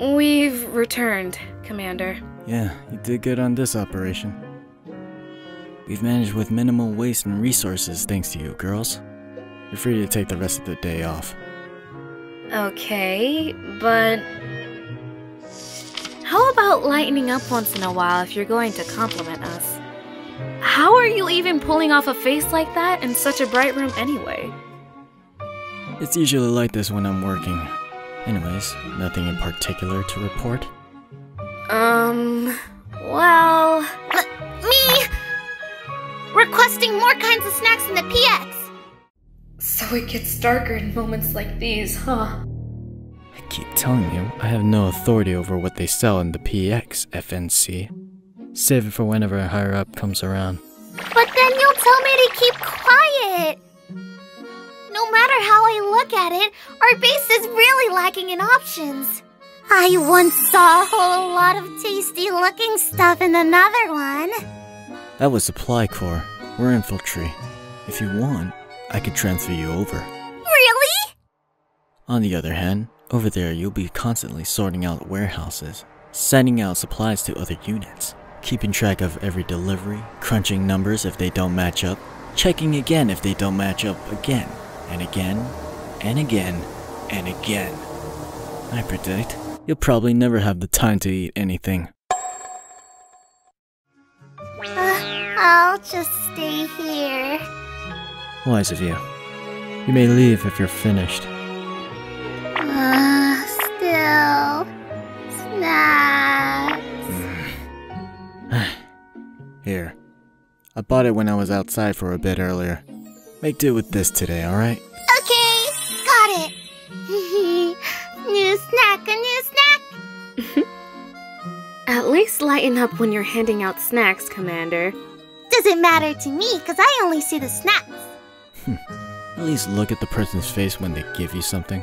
We've returned, Commander. Yeah, you did good on this operation. We've managed with minimal waste and resources thanks to you, girls. You're free to take the rest of the day off. Okay, but. How about lightening up once in a while if you're going to compliment us? How are you even pulling off a face like that in such a bright room anyway? It's usually like this when I'm working. Anyways, nothing in particular to report? Um. Well. Me! Requesting more kinds of snacks in the PX! So it gets darker in moments like these, huh? I keep telling you, I have no authority over what they sell in the PX, FNC. Save it for whenever a higher up comes around. But then you'll tell me to keep quiet! No matter how I look at it, our base is really lacking in options. I once saw a whole lot of tasty looking stuff in another one. That was Supply Corps. We're infantry. If you want, I could transfer you over. Really? On the other hand, over there you'll be constantly sorting out warehouses, sending out supplies to other units, keeping track of every delivery, crunching numbers if they don't match up, checking again if they don't match up again, and again, and again, and again. I predict you'll probably never have the time to eat anything. Uh, I'll just stay here. Wise of you. You may leave if you're finished. Uh, still. Snacks. Here. I bought it when I was outside for a bit earlier. Make do with this today, alright? Okay, got it. new snack, a new snack. At least lighten up when you're handing out snacks, Commander. Doesn't matter to me, because I only see the snacks. At least look at the person's face when they give you something.